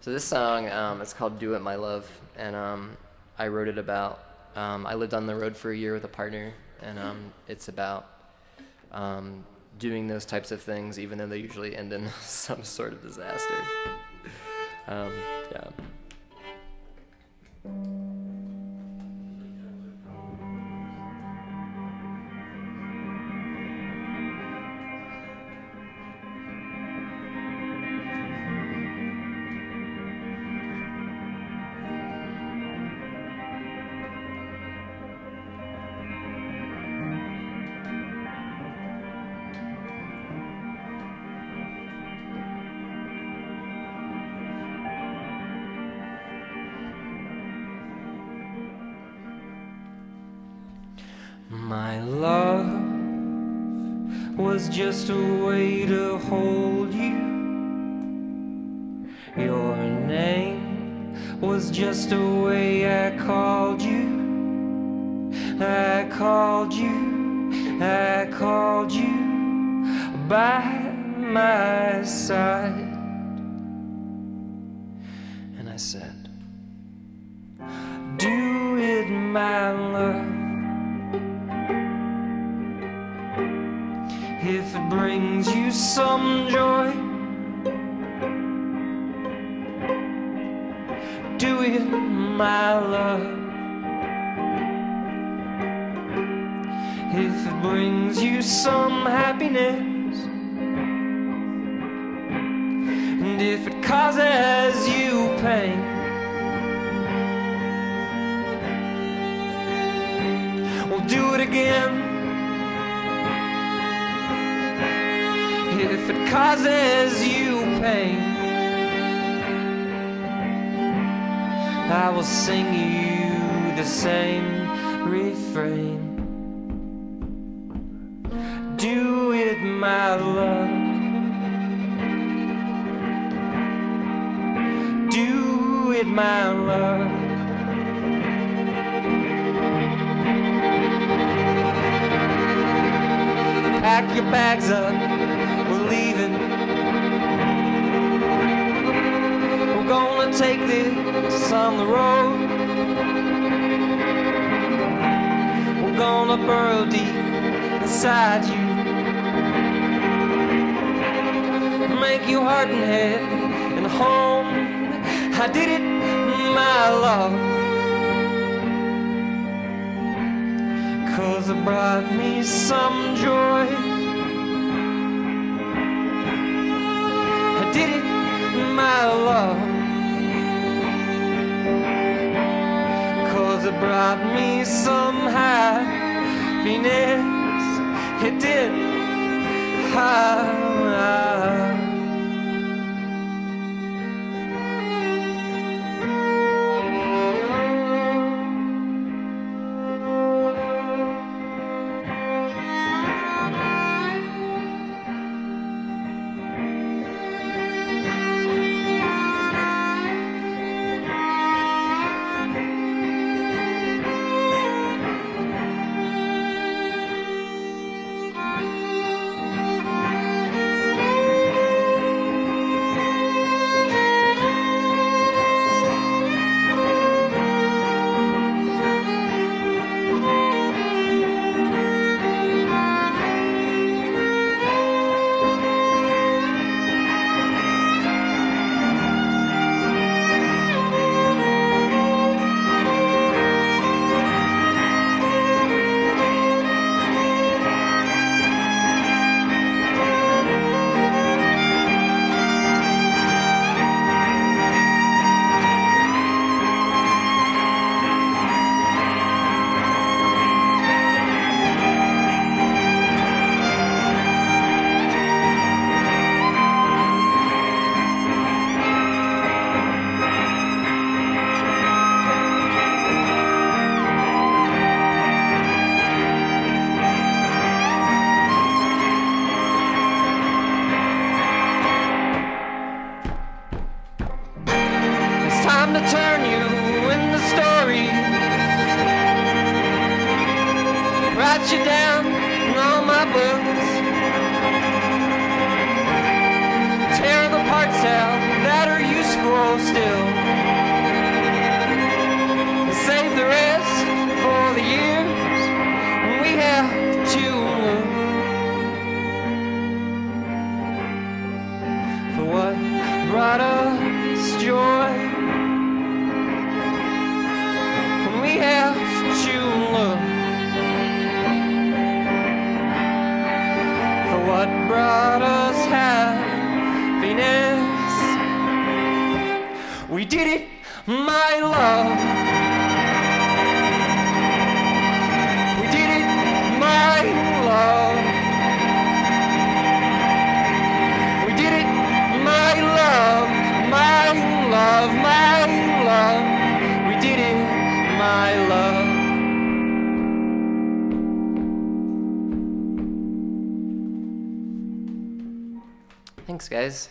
So this song, um, it's called "Do It, My Love," and um, I wrote it about. Um, I lived on the road for a year with a partner, and um, it's about um, doing those types of things, even though they usually end in some sort of disaster. Um, yeah. My love was just a way to hold you. Your name was just a way I called you. I called you, I called you by my side. And I said, Do it, my love. Brings you some joy. Do it, my love. If it brings you some happiness, and if it causes you pain. Do it again. If it causes you pain. I will sing you the same refrain. Do it, my love. Do it, my love. Pack your bags up take this on the road. We're gonna burrow deep inside you. Make you heart and head and home. I did it, my love. Cause it brought me some joy. Brought me some happiness. It did. Write you down in all my books. Tear the parts out that are useful. still. Save the rest for the years when we have to for what brought us joy. What brought us happiness. We did it, my love. Thanks, guys.